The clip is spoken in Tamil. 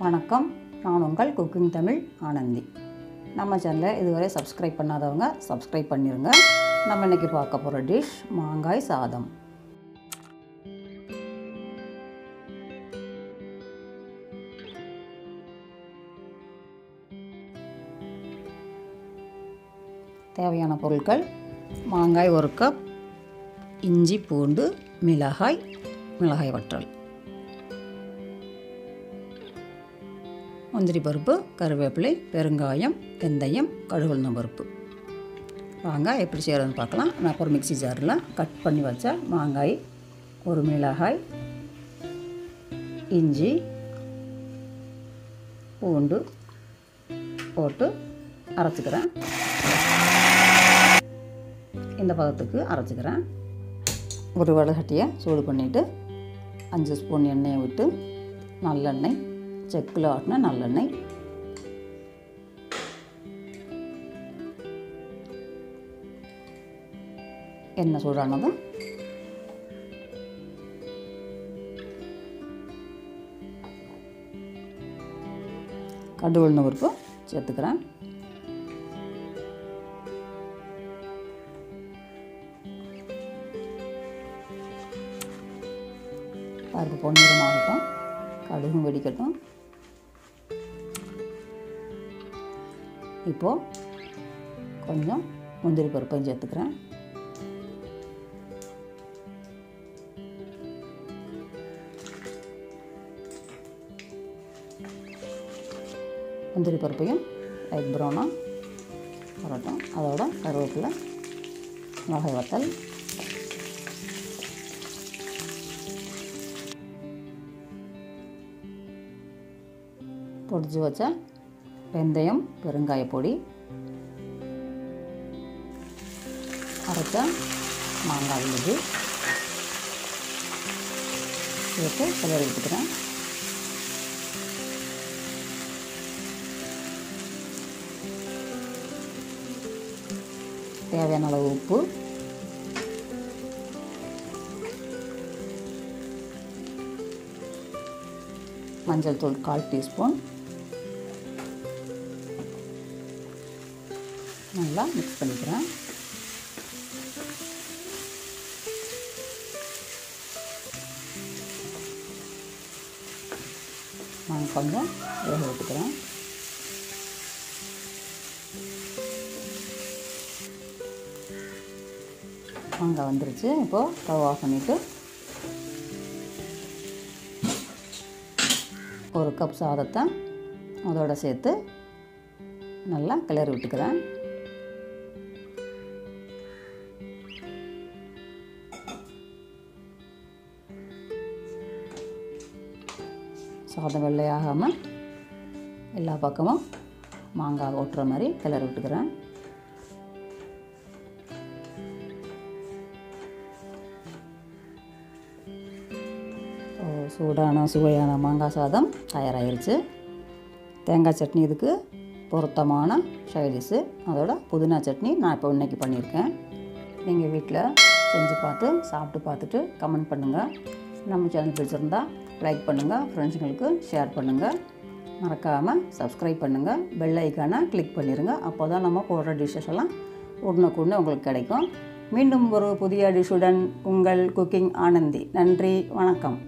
வணக்கம். நான் உங்கள் குக்கிங் தமிழ் ஆனந்தி. நம்ம சேனலை இதுவரை சப்ஸ்கிரைப் பண்ணாதவங்க சப்ஸ்கிரைப் பண்ணிடுங்க நம்ம இன்றைக்கி பார்க்க போகிற டிஷ் மாங்காய் சாதம். தேவையான பொருட்கள் மாங்காய் ஒரு கப் இஞ்சி பூண்டு மிளகாய் மிளகாய் வற்றல். முந்திரி பருப்பு கருவேப்பிலை பெருங்காயம் வெந்தயம் கடுகுளுந்தம் பருப்பு. வாங்க எப்படி செய்கிறதுன்னு பார்க்கலாம். நான் ஒரு மிக்ஸி ஜாரில் கட் பண்ணி வச்ச மாங்காய் ஒரு மிளகாய் இஞ்சி பூண்டு போட்டு அரைச்சிக்கிறேன். இந்த பதத்துக்கு அரைச்சிக்கிறேன். ஒரு வடகட்டியை சூடு பண்ணிவிட்டு அஞ்சு ஸ்பூன் எண்ணெயை விட்டு நல்லெண்ணெய் செக்கில் ஆட்டின நல்லெண்ணெய். எண்ணெய் சூடானதும் கடு உளுந்த பருப்பு சேர்த்துக்கிறேன். பருப்பு பொன்னிறமாகட்டும் கடுகும் வெடிக்கட்டும். இப்போது கொஞ்சம் முந்திரி பருப்பையும் சேர்த்துக்கிறேன். முந்திரி பருப்பையும் லைட் ப்ரௌனாக வரட்டும். அதோட கருவேப்பிலை மிளகாய் வத்தல். பொடிச்சு வச்ச வெந்தயம் பெருங்காய பொடி அரைச்ச மாங்காய் இது சேர்த்து கிளறி விட்டுக்கிறேன் தேவையான அளவு உப்பு. மஞ்சள் தூள் கால் டீஸ்பூன். நல்லா மிக்ஸ் பண்ணிக்கிறேன். நான் கொஞ்சம் வேக விட்டுக்கிறேன் மாங்காய் வந்துருச்சு. இப்போது ஸ்டவ் ஆஃப் பண்ணிவிட்டு ஒரு கப் சாதத்தை அதோடு சேர்த்து நல்லா கிளறி விட்டுக்கிறேன். சாதம் வெள்ளையாகாமல் எல்லா பக்கமும் மாங்காய் ஓட்டுற மாதிரி கிளறி விட்டுக்கிறேன். சூடான சுவையான மாங்காய் சாதம் தயாராகிருச்சு. தேங்காய் சட்னி இதுக்கு பொருத்தமான சைடிஷு அதோட புதினா சட்னி நான் இப்போ இன்னைக்கு பண்ணியிருக்கேன். நீங்கள் வீட்டில் செஞ்சு பார்த்து சாப்பிட்டு பார்த்துட்டு கமெண்ட் பண்ணுங்கள் நம்ம சேனல் பிடிச்சிருந்தா லைக் பண்ணுங்கள் ஃப்ரெண்ட்ஸுங்களுக்கு ஷேர் பண்ணுங்கள் மறக்காமல் சப்ஸ்கிரைப் பண்ணுங்கள் பெல் ஐக்கானை கிளிக் பண்ணிடுங்க அப்போ தான் நம்ம போடுற டிஷ்ஷஸ் எல்லாம் உடனுக்குடனே உங்களுக்கு கிடைக்கும். மீண்டும் ஒரு புதிய டிஷ்ஷுடன் உங்கள் குக்கிங் ஆனந்தி. நன்றி வணக்கம்.